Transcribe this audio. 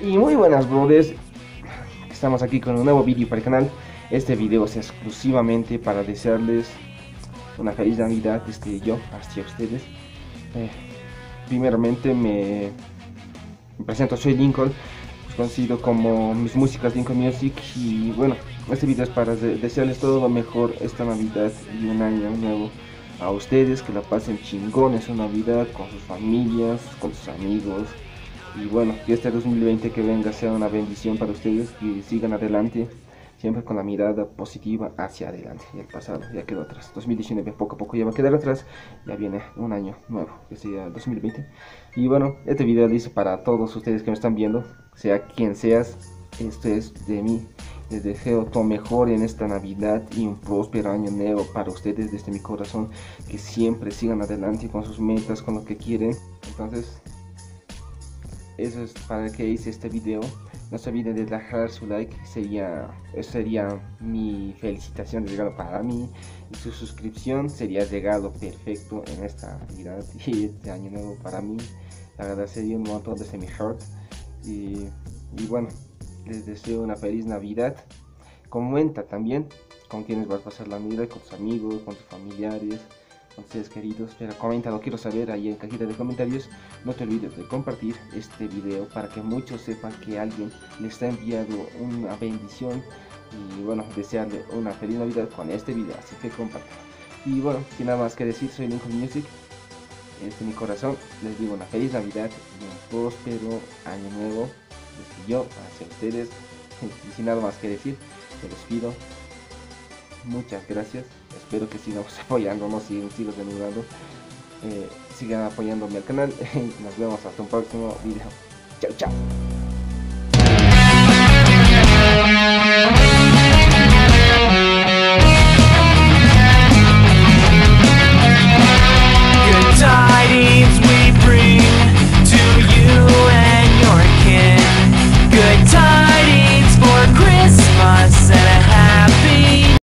Y muy buenas brothers, estamos aquí con un nuevo vídeo para el canal. Este video es exclusivamente para desearles una feliz Navidad desde yo hacia ustedes. Eh, primeramente me, me, presento, soy Lincoln, conocido como mis músicas Lincoln Music y bueno, este video es para de desearles todo lo mejor esta Navidad y un año nuevo a ustedes, que la pasen chingón en su Navidad con sus familias, con sus amigos y bueno, que este 2020 que venga sea una bendición para ustedes y sigan adelante, siempre con la mirada positiva hacia adelante. Y el pasado ya quedó atrás. 2019 poco a poco ya va a quedar atrás. Ya viene un año nuevo, que sería 2020. Y bueno, este video dice para todos ustedes que me están viendo, sea quien seas, esto es de mí. Les deseo todo mejor en esta Navidad y un próspero año nuevo para ustedes desde mi corazón. Que siempre sigan adelante con sus metas, con lo que quieren. Entonces, eso es para que hice este video. No se olviden de dejar su like, sería, sería mi felicitación de regalo para mí. Y su suscripción sería regalo perfecto en esta Navidad y este año nuevo para mí. La verdad sería un montón desde mi heart. Y, y bueno, les deseo una feliz Navidad. Comenta también con quienes vas a pasar la Navidad, con tus amigos, con tus familiares ustedes queridos, pero coméntalo, quiero saber ahí en cajita de comentarios. No te olvides de compartir este video para que muchos sepan que alguien le está enviando una bendición y bueno, desearle una feliz Navidad con este video, así que compártelo. Y bueno, sin nada más que decir, soy Lincoln Music. Desde mi corazón les digo una feliz Navidad y un próspero año nuevo desde yo hacia ustedes. Y sin nada más que decir, te los pido. Muchas gracias espero que sigamos apoyándonos y sigan ayudando. Eh, sigan apoyándome al canal. Nos vemos hasta un próximo video. Chao, chao.